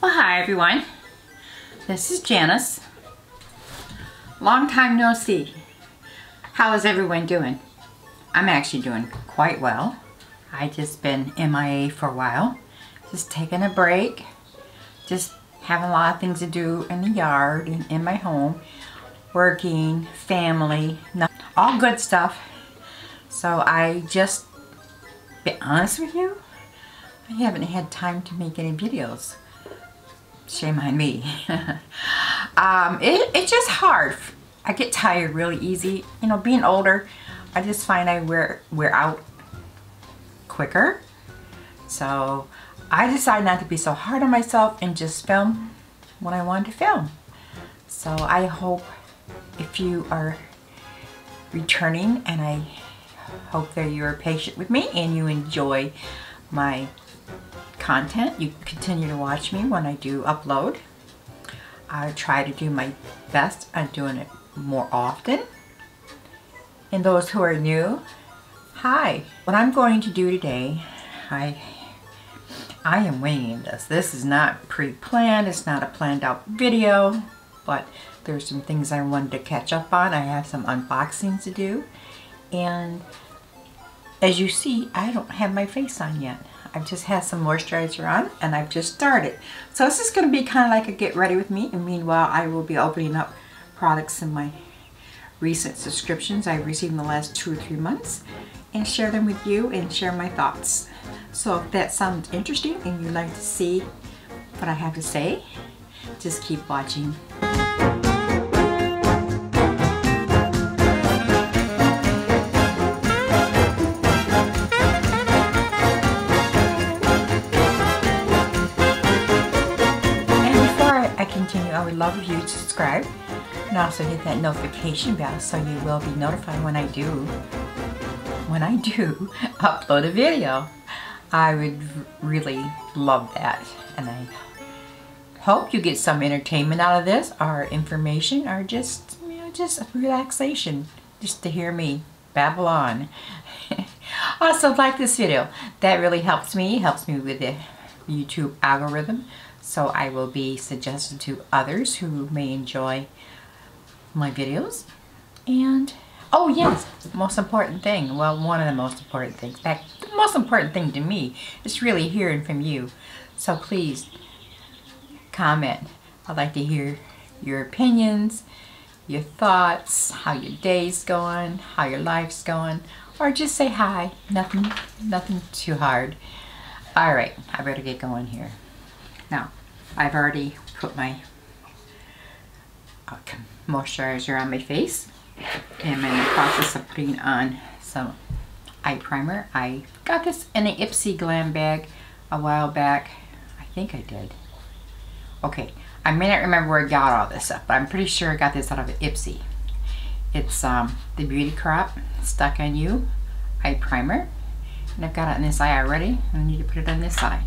Well, hi everyone. This is Janice. Long time no see. How is everyone doing? I'm actually doing quite well. I just been MIA for a while. Just taking a break. Just having a lot of things to do in the yard and in my home. Working, family, all good stuff. So I just, be honest with you, I haven't had time to make any videos shame on me. um, it, it's just hard. I get tired really easy. You know, being older, I just find I wear, wear out quicker. So I decided not to be so hard on myself and just film when I wanted to film. So I hope if you are returning and I hope that you're patient with me and you enjoy my content. You continue to watch me when I do upload. I try to do my best at doing it more often. And those who are new, hi. What I'm going to do today, I I am winging this. This is not pre-planned. It's not a planned out video, but there's some things I wanted to catch up on. I have some unboxings to do. And as you see, I don't have my face on yet. I've just had some moisturizer on and I've just started. So this is going to be kind of like a get ready with me. And meanwhile, I will be opening up products in my recent subscriptions I've received in the last two or three months and share them with you and share my thoughts. So if that sounds interesting and you'd like to see what I have to say, just keep watching. Love you subscribe. And also hit that notification bell so you will be notified when I do when I do upload a video. I would really love that. And I hope you get some entertainment out of this. Or information or just you know just relaxation just to hear me babble on. also like this video. That really helps me helps me with the YouTube algorithm so I will be suggested to others who may enjoy my videos. And, oh yes, most important thing, well one of the most important things, in fact, the most important thing to me is really hearing from you. So please comment. I'd like to hear your opinions, your thoughts, how your day's going, how your life's going, or just say hi. Nothing, nothing too hard. All right, I better get going here. Now, I've already put my uh, moisturizer on my face. I'm in the process of putting on some eye primer. I got this in an Ipsy Glam bag a while back. I think I did. Okay, I may not remember where I got all this stuff, but I'm pretty sure I got this out of Ipsy. It's um, the Beauty Crop Stuck on You Eye Primer. And I've got it on this eye already. I need to put it on this side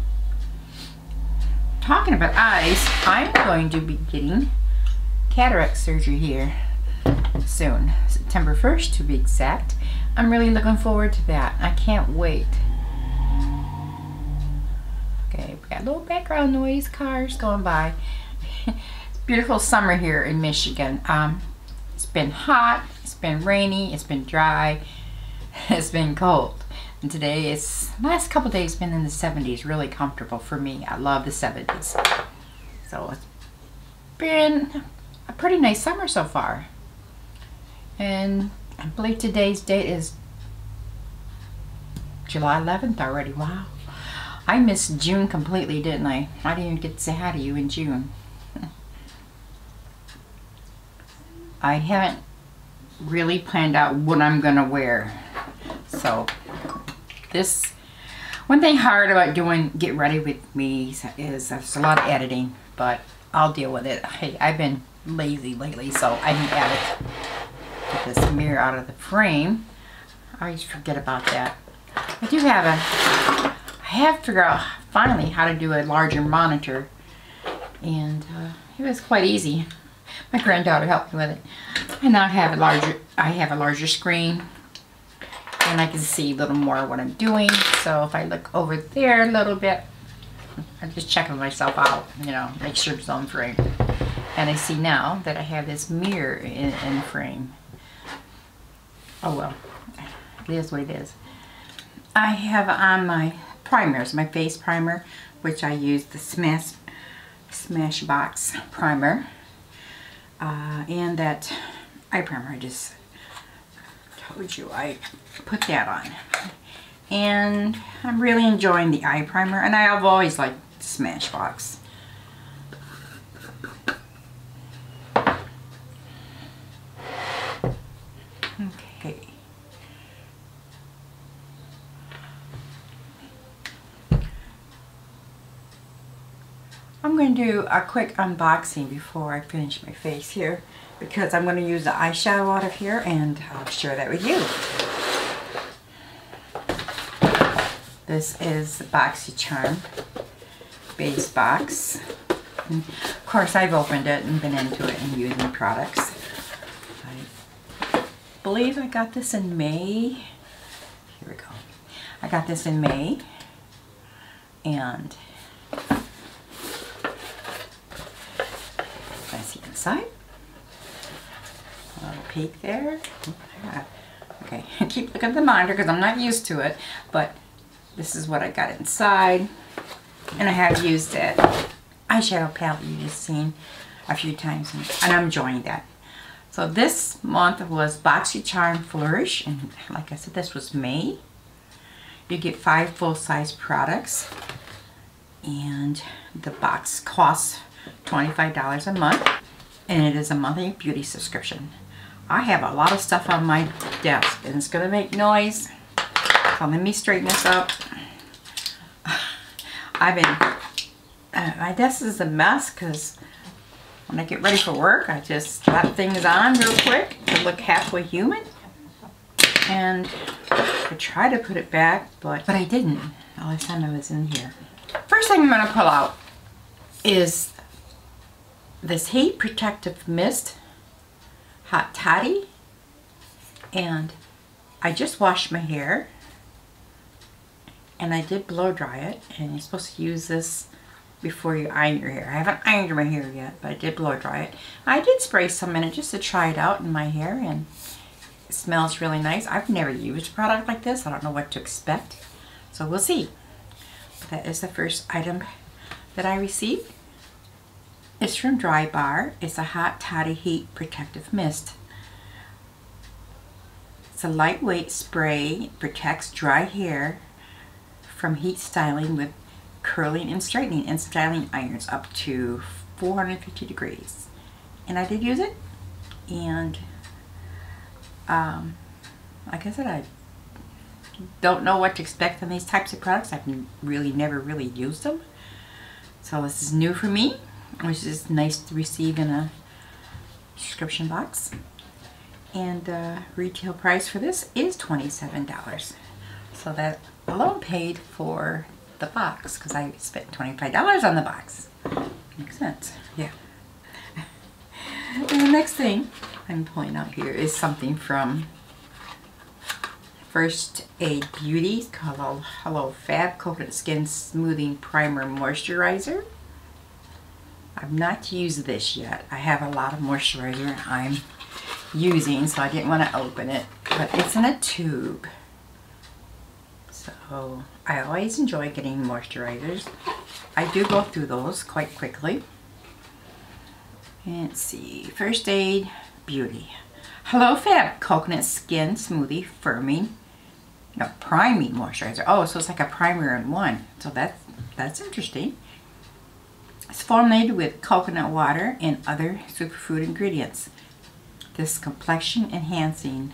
talking about eyes, I'm going to be getting cataract surgery here soon. September 1st to be exact. I'm really looking forward to that. I can't wait. Okay, we got a little background noise, cars going by. beautiful summer here in Michigan. Um, it's been hot, it's been rainy, it's been dry, it's been cold. And today is, last couple days been in the 70s, really comfortable for me. I love the 70s. So it's been a pretty nice summer so far. And I believe today's date is July 11th already. Wow. I missed June completely, didn't I? I didn't even get to say hi to you in June. I haven't really planned out what I'm going to wear. So this one thing hard about doing get ready with me is there's a lot of editing but I'll deal with it. Hey I've been lazy lately so I need to edit get this mirror out of the frame. I always forget about that. I do have a I have to figure out finally how to do a larger monitor and uh, it was quite easy. My granddaughter helped me with it. And now I have a larger I have a larger screen and I can see a little more what I'm doing. So if I look over there a little bit, I'm just checking myself out, you know, make sure it's on frame. And I see now that I have this mirror in, in frame. Oh well, it is what it is. I have on my primers, my face primer, which I use the Smash, Smashbox primer. Uh, and that eye primer I just told you I put that on. And I'm really enjoying the eye primer and I have always liked Smashbox. Okay. I'm going to do a quick unboxing before I finish my face here because I'm going to use the eyeshadow out of here and I'll share that with you. This is the BoxyCharm base box. And of course I've opened it and been into it and using products. I believe I got this in May. Here we go. I got this in May and that's the inside. Peek there. Okay, keep looking at the monitor because I'm not used to it, but this is what I got inside. And I have used that eyeshadow palette you just seen a few times and, I'm enjoying that. So this month was BoxyCharm Flourish and like I said this was May. You get five full-size products and the box costs $25 a month and it is a monthly beauty subscription. I have a lot of stuff on my desk and it's going to make noise. So let me straighten this up. I've been, uh, my desk is a mess because when I get ready for work, I just slap things on real quick to look halfway human. And I tried to put it back, but, but I didn't all the time I was in here. First thing I'm going to pull out is this Heat Protective Mist Hot Toddy. And I just washed my hair and I did blow dry it and you're supposed to use this before you iron your hair. I haven't ironed my hair yet, but I did blow dry it. I did spray some in it just to try it out in my hair and it smells really nice. I've never used a product like this. I don't know what to expect. So we'll see. But that is the first item that I received. It's from Drybar. It's a Hot Toddy Heat Protective Mist. It's a lightweight spray. It protects dry hair from heat styling with curling and straightening and styling irons up to 450 degrees. And I did use it and um, like I said, I don't know what to expect from these types of products. I've really never really used them. So this is new for me, which is nice to receive in a subscription box. And uh, retail price for this is $27. So that alone paid for the box because I spent $25 on the box. Makes sense. Yeah. And the next thing I'm pulling out here is something from First Aid Beauty called Hello Fab Coconut Skin Smoothing Primer Moisturizer. I've not used this yet. I have a lot of moisturizer I'm using, so I didn't want to open it. But it's in a tube. So I always enjoy getting moisturizers. I do go through those quite quickly. Let's see, First Aid Beauty. Hello Fab Coconut Skin Smoothie Firming, no, Priming Moisturizer. Oh, so it's like a primer in one. So that's, that's interesting. It's formulated with coconut water and other superfood ingredients. This complexion enhancing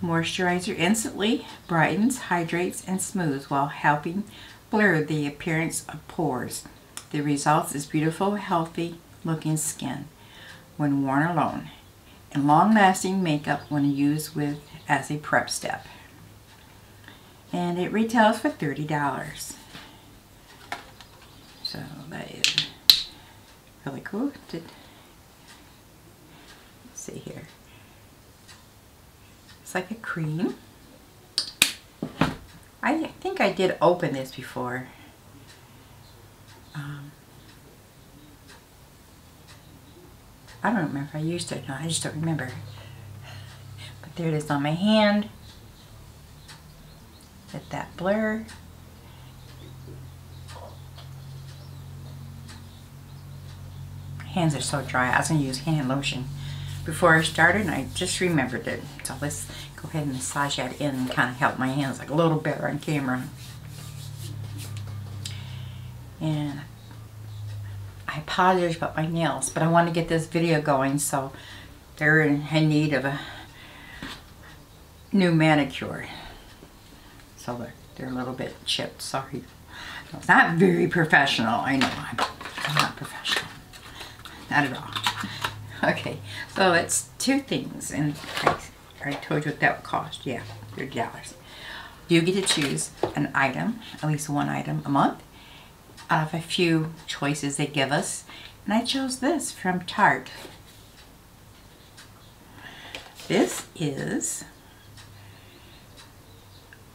Moisturizer instantly brightens, hydrates, and smooths while helping blur the appearance of pores. The result is beautiful, healthy looking skin when worn alone and long-lasting makeup when used with as a prep step. And it retails for $30. So that is really cool. Did, see here. It's like a cream. I think I did open this before. Um, I don't remember if I used it. No, I just don't remember. But there it is on my hand. Get that blur. Hands are so dry. I was going to use hand lotion before I started and I just remembered it. So let's go ahead and massage that in and kind of help my hands like a little better on camera. And I apologize about my nails, but I want to get this video going so they're in need of a new manicure. So they're, they're a little bit chipped, sorry. It's not very professional, I know. I'm, I'm not professional. Not at all. Okay, so it's two things, and I, I told you what that would cost. Yeah, $30. You get to choose an item, at least one item a month, out of a few choices they give us. And I chose this from Tarte. This is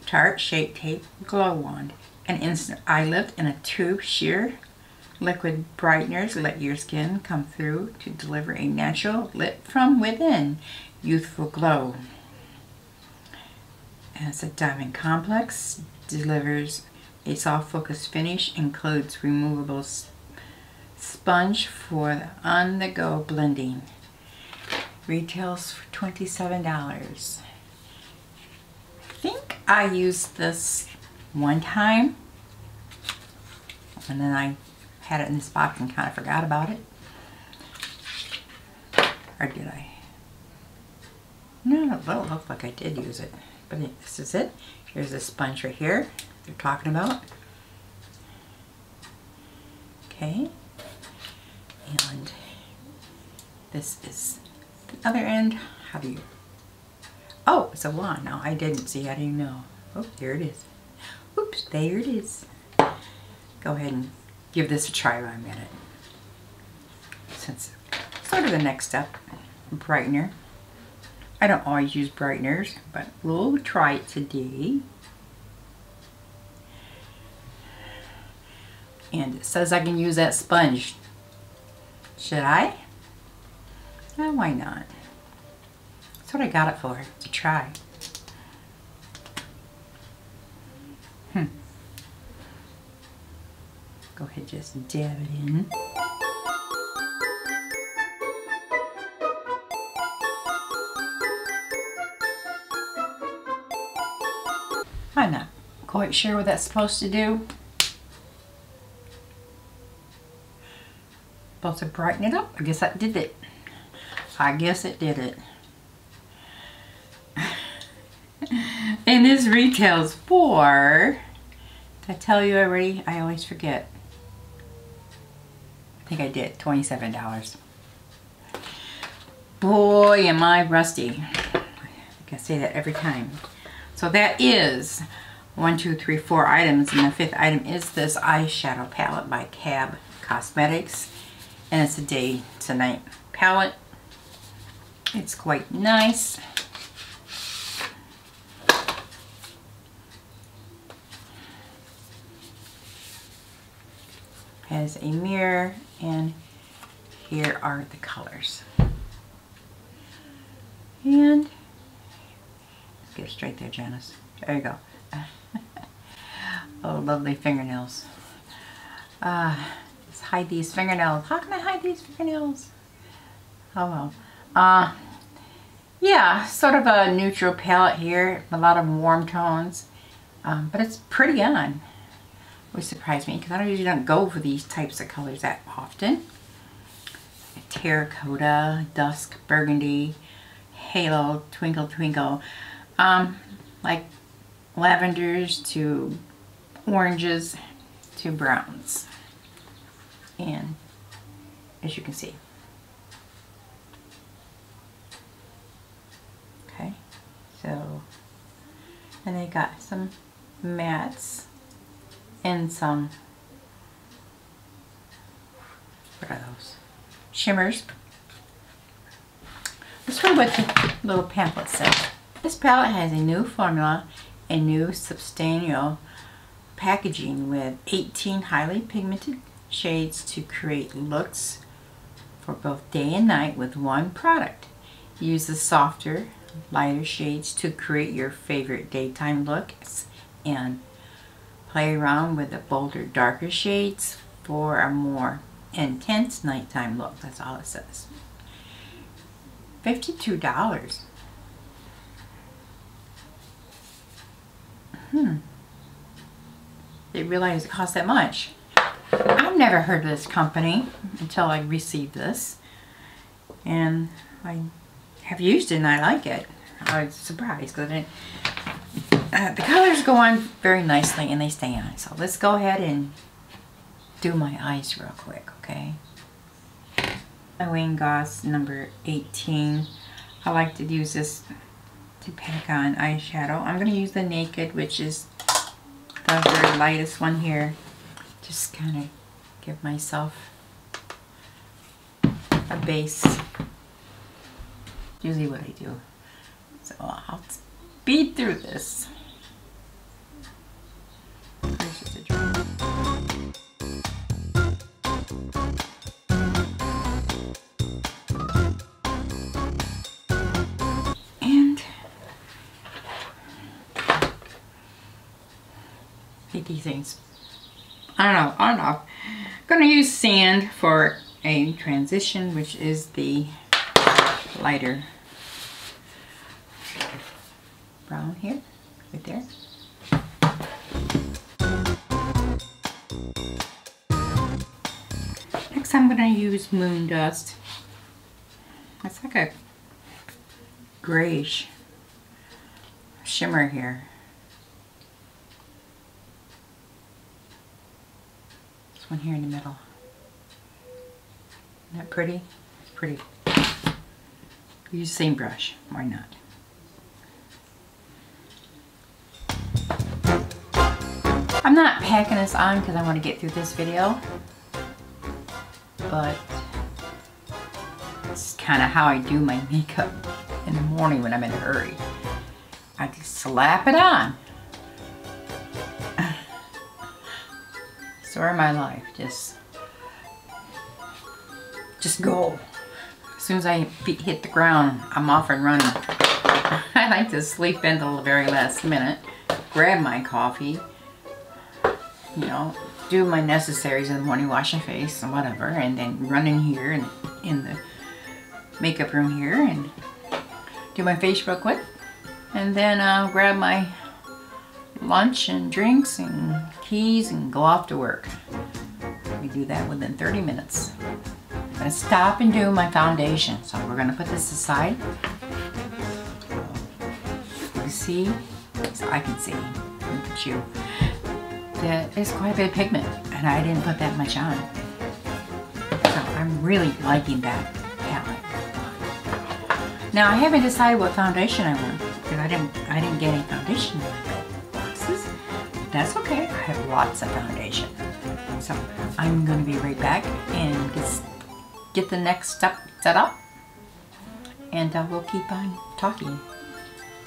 Tarte Shape Tape Glow Wand. An instant eye lift and a tube sheer liquid brighteners let your skin come through to deliver a natural lit from within youthful glow. It's a diamond complex, delivers a soft focus finish, includes removable sponge for the on-the-go blending. Retails for $27. I think I used this one time and then I had it in this box and kind of forgot about it. Or did I? No, it looks like I did use it. But this is it. Here's the sponge right here they're talking about. Okay. And this is the other end. How do you... Oh, it's a wand. Now, I didn't see. I didn't know. Oh, there it is. Oops, there it is. Go ahead and give this a try I'm at it. Since sort of the next step, brightener. I don't always use brighteners, but we'll try it today. And it says I can use that sponge. Should I? Oh, why not? That's what I got it for, to try. Go ahead, just dab it in. I'm not quite sure what that's supposed to do. Supposed to brighten it up. I guess that did it. I guess it did it. and this retails for, did I tell you already? I always forget. I think I did, $27. Boy, am I rusty. I can say that every time. So that is one, two, three, four items. And the fifth item is this eyeshadow palette by Cab Cosmetics. And it's a day to night palette. It's quite nice. Has a mirror and here are the colors. And get straight there, Janice. There you go. oh, lovely fingernails. Uh, let's hide these fingernails. How can I hide these fingernails? Oh well. Uh, yeah, sort of a neutral palette here. A lot of warm tones. Um, but it's pretty on. Which surprised me because I usually don't go for these types of colors that often. Terracotta, Dusk, Burgundy, Halo, Twinkle Twinkle. Um, like lavenders to oranges to browns. And as you can see. Okay, so, and they got some mattes and some, what are those? Shimmers. Let's read what the little pamphlet says. This palette has a new formula a new substantial packaging with 18 highly pigmented shades to create looks for both day and night with one product. Use the softer, lighter shades to create your favorite daytime looks and play around with the bolder, darker shades for a more intense nighttime look. That's all it says. $52. Hmm. Didn't realize it cost that much. I've never heard of this company until I received this. And I have used it and I like it. I was surprised because uh, the colors go on very nicely and they stay on. So let's go ahead and do my eyes real quick, okay? My Wayne Goss number 18. I like to use this to pack on eyeshadow. I'm going to use the Naked, which is the very lightest one here. Just kind of give myself a base. Usually what I do. So I'll speed through this. Things. I don't know, I don't know. I'm gonna use sand for a transition, which is the lighter brown here, right there. Next I'm gonna use moon dust. It's like a grayish shimmer here. One here in the middle. Isn't that pretty? It's Pretty. Use the same brush. Why not? I'm not packing this on because I want to get through this video. But it's kind of how I do my makeup in the morning when I'm in a hurry. I just slap it on. Story of my life. Just, just go. As soon as I hit the ground, I'm off and running. I like to sleep in the very last minute, grab my coffee, you know, do my necessaries in the morning, wash my face and whatever, and then run in here and in the makeup room here and do my face real quick. And then uh, grab my lunch and drinks and keys and go off to work. We do that within 30 minutes. I'm gonna stop and do my foundation. So we're gonna put this aside. You see, so I can see, look at you. That is quite a bit of pigment and I didn't put that much on. So I'm really liking that palette. Now I haven't decided what foundation I want because I didn't I didn't get any foundation that's okay. I have lots of foundation. So I'm going to be right back and get, get the next step set up and uh, we'll keep on talking.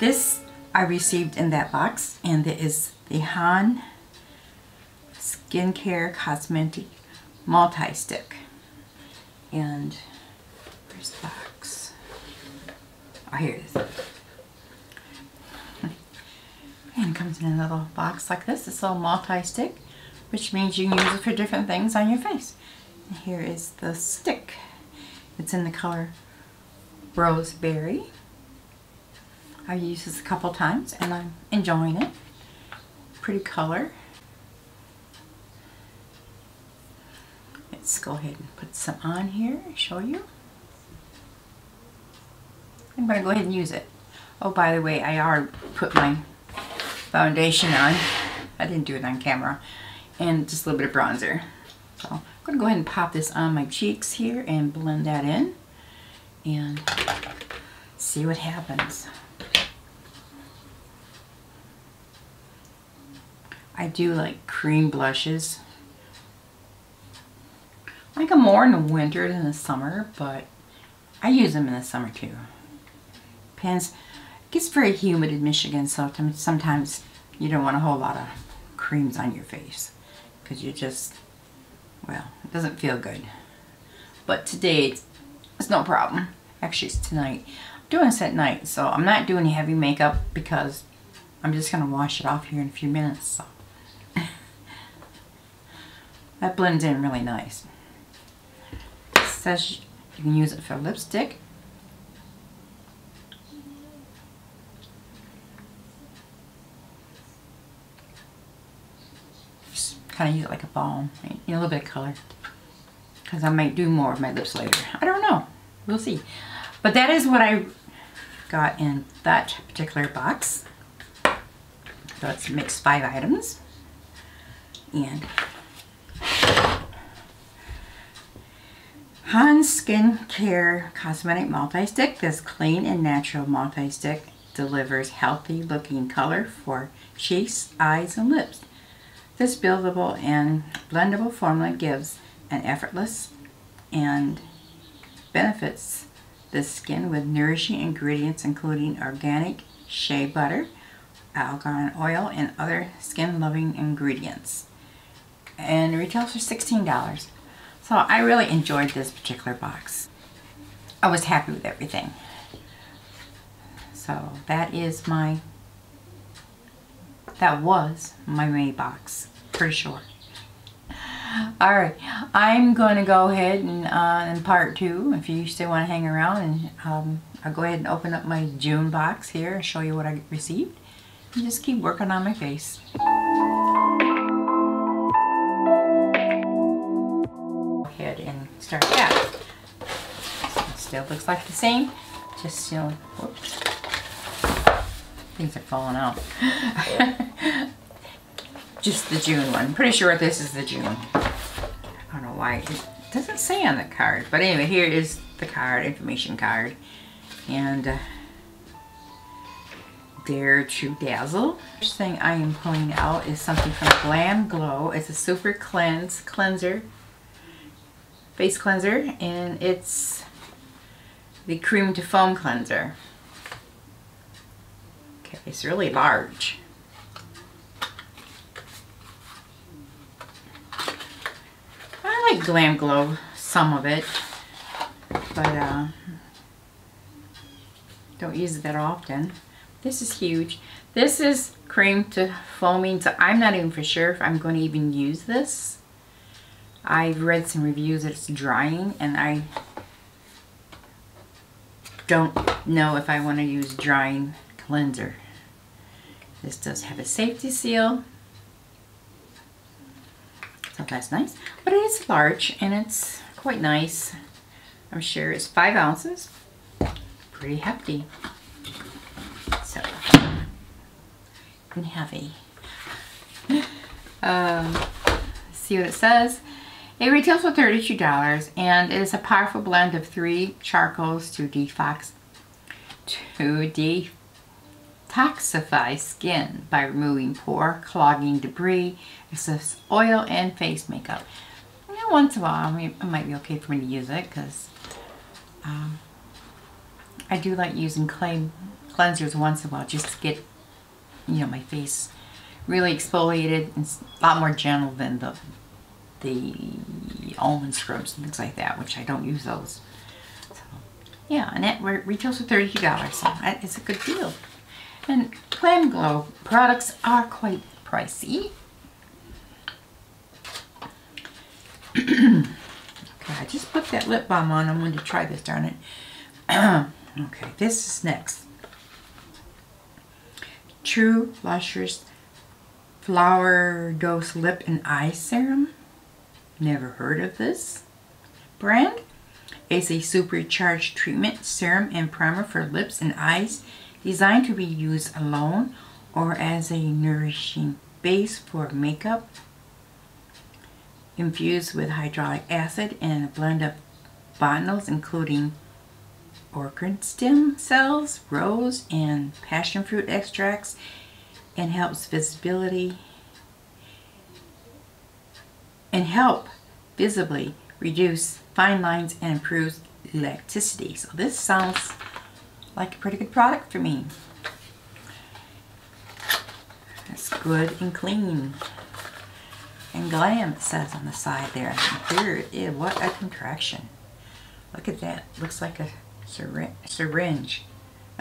This I received in that box and it is the Han Skincare Cosmetic Multi-Stick. And where's the box? Oh, here it is. And comes in a little box like this. It's a little multi-stick, which means you can use it for different things on your face. And here is the stick. It's in the color Roseberry. I've used this a couple times and I'm enjoying it. Pretty color. Let's go ahead and put some on here and show you. I'm going to go ahead and use it. Oh, by the way, I already put my foundation on. I didn't do it on camera. And just a little bit of bronzer. So I'm going to go ahead and pop this on my cheeks here and blend that in. And see what happens. I do like cream blushes. I like them more in the winter than the summer, but I use them in the summer too. Depends gets very humid in Michigan, so sometimes you don't want a whole lot of creams on your face because you just, well, it doesn't feel good. But today, it's no problem. Actually, it's tonight. I'm doing this at night, so I'm not doing heavy makeup because I'm just going to wash it off here in a few minutes. So. that blends in really nice. It says you can use it for lipstick kind of use it like a balm. You a little bit of color. Because I might do more of my lips later. I don't know. We'll see. But that is what I got in that particular box. So it's mixed five items. And Hans Skin Care Cosmetic Multi-Stick. This clean and natural multi-stick delivers healthy looking color for cheeks, eyes, and lips. This buildable and blendable formula gives an effortless and benefits the skin with nourishing ingredients including organic shea butter, argan oil, and other skin-loving ingredients. And retails for $16. So I really enjoyed this particular box. I was happy with everything. So that is my that was my May box, pretty sure. Alright, I'm going to go ahead and uh, in part two, if you still want to hang around, and um, I'll go ahead and open up my June box here and show you what I received. And just keep working on my face. Go ahead and start that. Still looks like the same, just, you know, whoops. Things are falling out. Just the June one. Pretty sure this is the June. I don't know why. It doesn't say on the card. But anyway, here is the card, information card. And uh, Dare to Dazzle. First thing I am pulling out is something from GlamGlow. It's a super cleanse cleanser. Face cleanser. And it's the cream to foam cleanser. It's really large. I like GlamGlow, some of it, but uh, don't use it that often. This is huge. This is cream to foaming, so I'm not even for sure if I'm going to even use this. I've read some reviews that it's drying, and I don't know if I want to use drying cleanser. This does have a safety seal. So that's nice. But it is large and it's quite nice. I'm sure it's five ounces. Pretty hefty. So you can have a um, see what it says. It retails for $32 and it is a powerful blend of three charcoals to detox to detoxify skin by removing pore, clogging debris, excess oil, and face makeup. You know, once in a while, I mean, it might be okay for me to use it because um, I do like using clay cleansers once in a while just to get, you know, my face really exfoliated and a lot more gentle than the the almond scrubs and things like that, which I don't use those. So, yeah, and it retails for $32, so it's a good deal. And GlamGlow products are quite pricey. okay, I just put that lip balm on. I'm going to try this, darn it. okay, this is next. True Lustrous Flower Dose Lip and Eye Serum. Never heard of this brand. It's a supercharged treatment serum and primer for lips and eyes designed to be used alone or as a nourishing base for makeup infused with hyaluronic acid and a blend of botanicals including orchid stem cells, rose, and passion fruit extracts and helps visibility and help visibly reduce fine lines and improves elasticity. So this sounds like a pretty good product for me. It's good and clean. And glam, it says on the side there. Here, ew, what a contraction. Look at that. Looks like a syringe. syringe.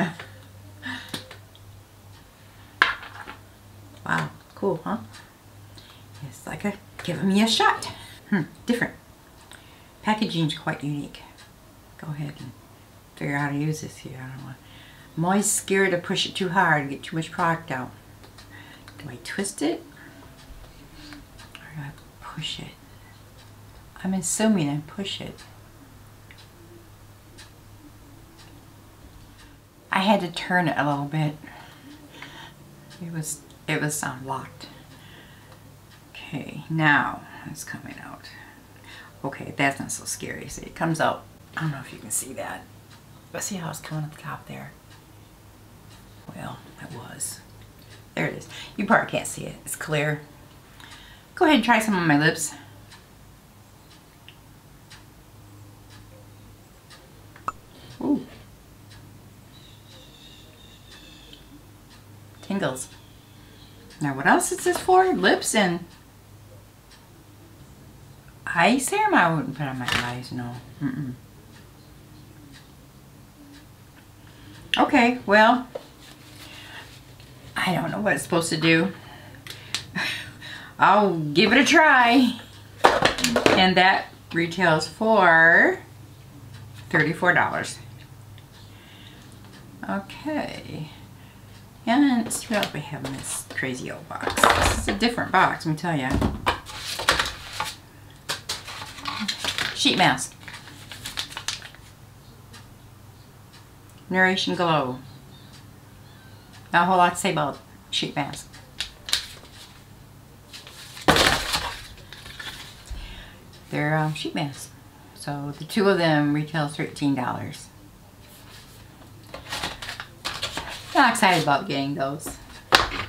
wow, cool, huh? It's like a giving me a shot. Hmm, different. Packaging's quite unique. Go ahead and figure out how to use this here. I don't want. I'm always scared to push it too hard and get too much product out. Do I twist it? Or do I push it? I'm assuming I push it. I had to turn it a little bit. It was it was um, unlocked. Okay, now it's coming out. Okay, that's not so scary. See, it comes out. I don't know if you can see that. But see how it's coming at the top there? Well, it was. There it is. You probably can't see it. It's clear. Go ahead and try some on my lips. Ooh. Tingles. Now what else is this for? Lips and eye serum? I wouldn't put on my eyes, no. Mm -mm. Okay, well, I don't know what it's supposed to do. I'll give it a try. And that retails for $34. Okay. And let's see what we have in this crazy old box. This is a different box, let me tell you. Sheet mask. Nourish Glow. Not a whole lot to say about sheet mask. They're um, sheet masks. So the two of them retail $13. Not excited about getting those. Okay.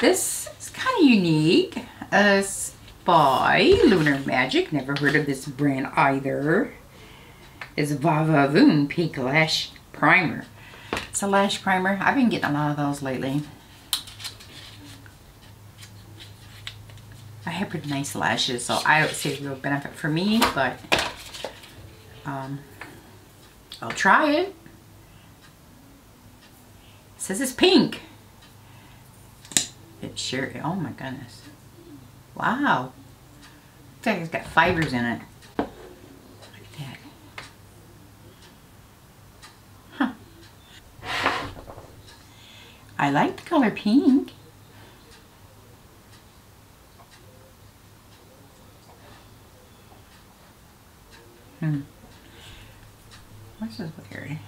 This is kind of unique. Uh, by Luna Magic. Never heard of this brand either. It's Va-Va-Voom Pink Lash Primer. It's a lash primer. I've been getting a lot of those lately. I have pretty nice lashes, so I don't see a real benefit for me, but um, I'll try it. It says it's pink. It sure, oh my goodness. Wow. Looks like it's got fibers in it. I like the color pink. Hmm. This is weird.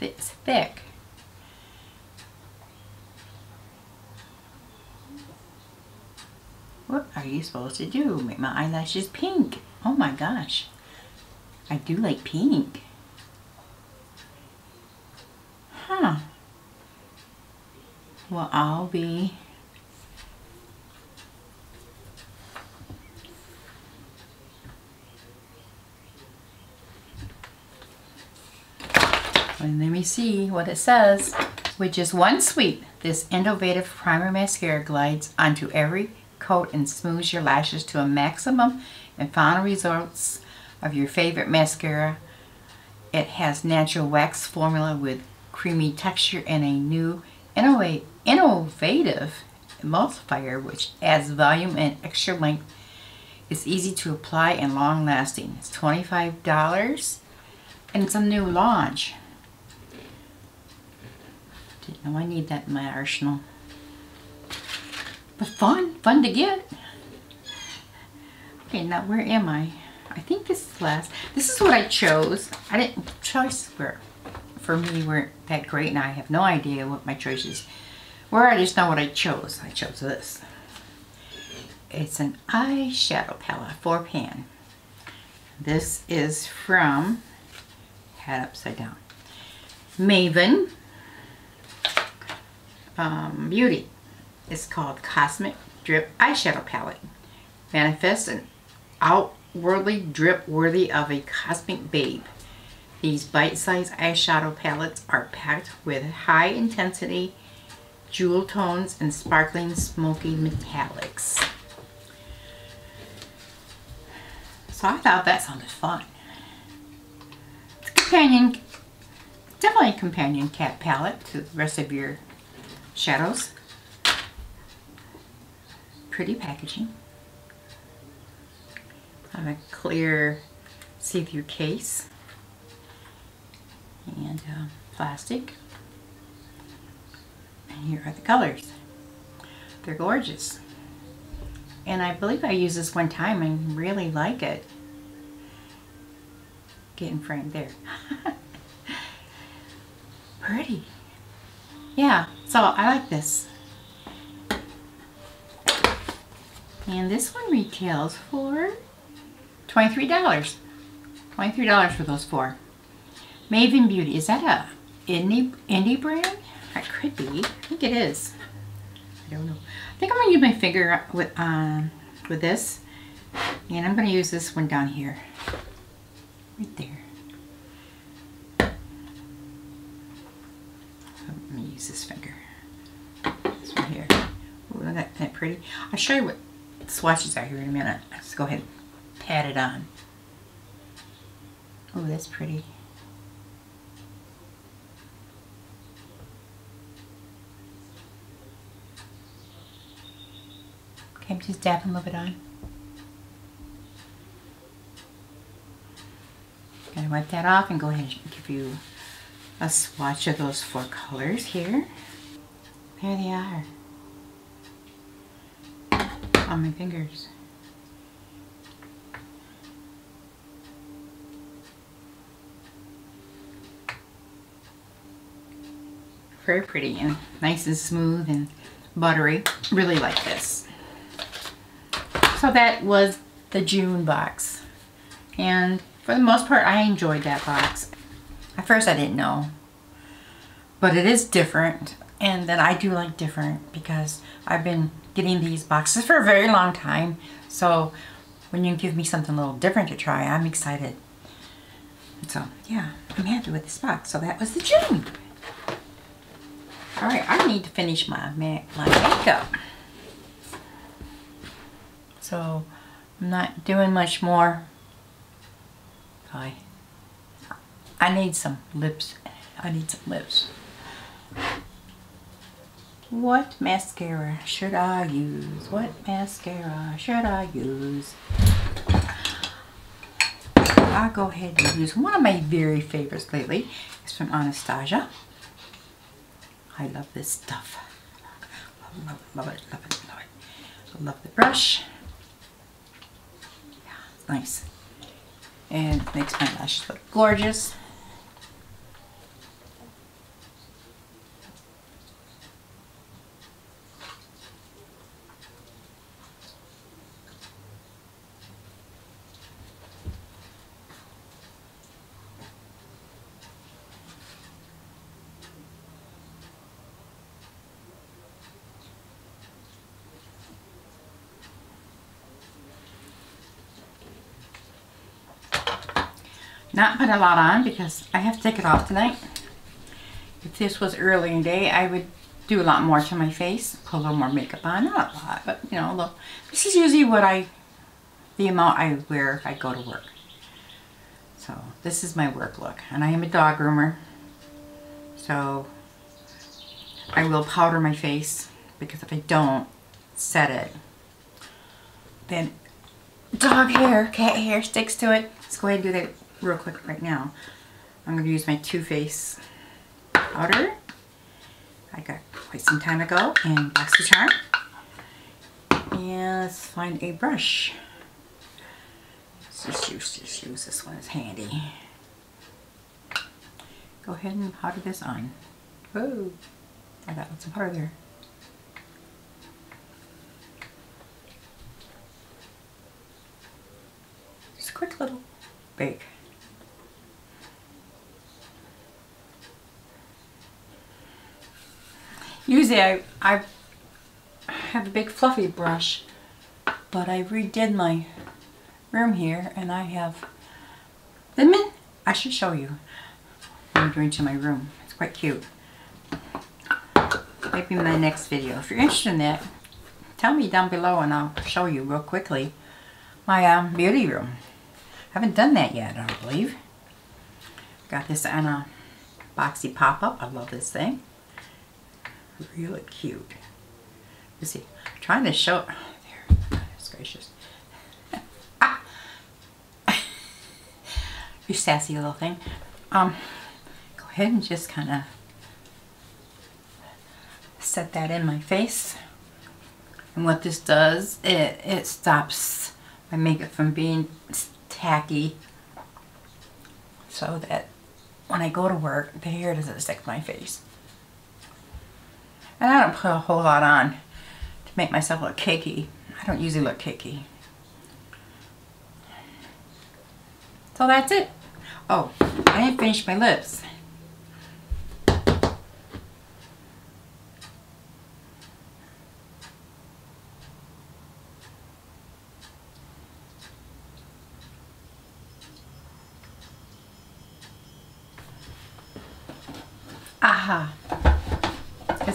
It's thick. What are you supposed to do? Make my eyelashes pink. Oh my gosh. I do like pink. Huh well I'll be. And let me see what it says. With just one sweep this innovative primer mascara glides onto every coat and smooths your lashes to a maximum and final results of your favorite mascara. It has natural wax formula with creamy texture and a new innovative emulsifier which adds volume and extra length. It's easy to apply and long lasting. It's $25 and it's a new launch. Didn't know I need that in my arsenal. But fun, fun to get. Okay, now where am I? I think this is last. This is what I chose. I didn't, choice were, for me weren't that great and I have no idea what my choices where I just know what I chose. I chose this. It's an eyeshadow palette for pan. This is from hat Upside Down. Maven um, Beauty. It's called Cosmic Drip Eyeshadow Palette. Manifest an outwardly drip worthy of a cosmic babe. These bite-sized eyeshadow palettes are packed with high intensity Jewel Tones and Sparkling Smoky Metallics. So I thought that sounded fun. It's a companion, definitely a companion cat palette to the rest of your shadows. Pretty packaging. Have a clear see-through case and uh, plastic. And here are the colors. They're gorgeous. And I believe I used this one time and really like it. Getting framed there. Pretty. Yeah, so I like this. And this one retails for $23. $23 for those four. Maven Beauty, is that a indie, indie brand? It could be. I think it is. I don't know. I think I'm going to use my finger with, um, with this. And I'm going to use this one down here. Right there. I'm going to use this finger. This one here. Ooh, look at that pretty. I'll show you what swatches are here in a minute. Let's go ahead and pat it on. Oh, that's pretty. I'm just dabbing a little bit on. Gonna wipe that off and go ahead and give you a swatch of those four colors here. There they are. On my fingers. Very pretty and nice and smooth and buttery. Really like this. So that was the June box. And for the most part, I enjoyed that box. At first, I didn't know. But it is different. And then I do like different because I've been getting these boxes for a very long time. So when you give me something a little different to try, I'm excited. So yeah, I'm happy with this box. So that was the June. All right, I need to finish my, my makeup. So I'm not doing much more. I, I need some lips. I need some lips. What mascara should I use? What mascara should I use? I'll go ahead and use one of my very favorites lately. It's from Anastasia. I love this stuff. Love, love, love it, love it, love it. I love the brush. Nice. And makes my lashes look gorgeous. Not put a lot on because I have to take it off tonight. If this was early in the day, I would do a lot more to my face, put a little more makeup on. Not a lot, but you know, look. This is usually what I, the amount I wear if I go to work. So this is my work look. And I am a dog groomer. So I will powder my face because if I don't set it, then dog hair, cat hair sticks to it. Let's go ahead and do that real quick right now. I'm going to use my Too Faced powder. I got quite some time ago in Charm. And let's find a brush. Let's just use, just use this one, it's handy. Go ahead and powder this on. Whoa, I got lots of powder there. Just a quick little bake. Usually I, I have a big fluffy brush, but I redid my room here and I have, the I should show you what I'm doing to my room. It's quite cute. Maybe my next video. If you're interested in that, tell me down below and I'll show you real quickly my um, beauty room. I haven't done that yet, I believe. Got this on a boxy pop-up. I love this thing. Really cute. You see, I'm trying to show... There, goodness gracious. ah! you sassy little thing. Um, go ahead and just kind of set that in my face. And what this does, it, it stops my makeup from being tacky so that when I go to work, the hair doesn't stick to my face. And I don't put a whole lot on to make myself look cakey. I don't usually look cakey. So that's it. Oh, I didn't finish my lips.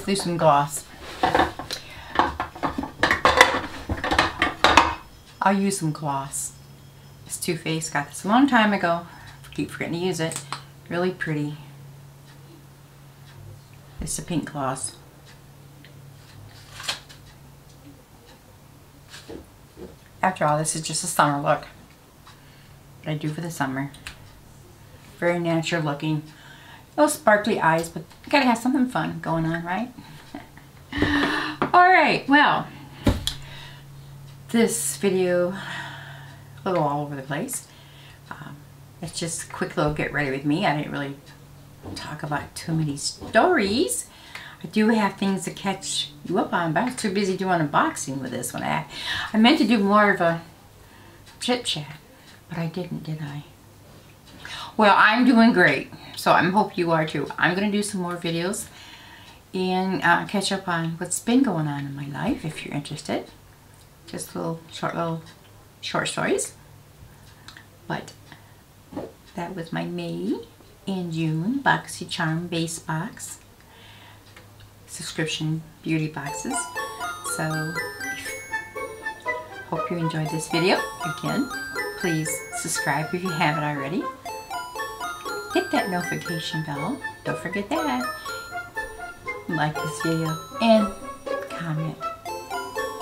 Let's do some gloss. I'll use some gloss. It's Too Faced. Got this a long time ago. Keep forgetting to use it. Really pretty. It's a pink gloss. After all, this is just a summer look. I do for the summer. Very natural looking. Little sparkly eyes, but you gotta have something fun going on, right? all right, well, this video, a little all over the place. Um, it's just a quick little get ready with me. I didn't really talk about too many stories. I do have things to catch you up on, but I was too busy doing unboxing with this one. I, I meant to do more of a chit chat, but I didn't, did I? Well, I'm doing great, so I hope you are too. I'm going to do some more videos and uh, catch up on what's been going on in my life if you're interested. Just little short little short stories. But that was my May and June BoxyCharm base box subscription beauty boxes. So hope you enjoyed this video. Again, please subscribe if you haven't already hit that notification bell. Don't forget that. Like this video and comment.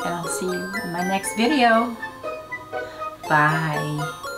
And I'll see you in my next video. Bye.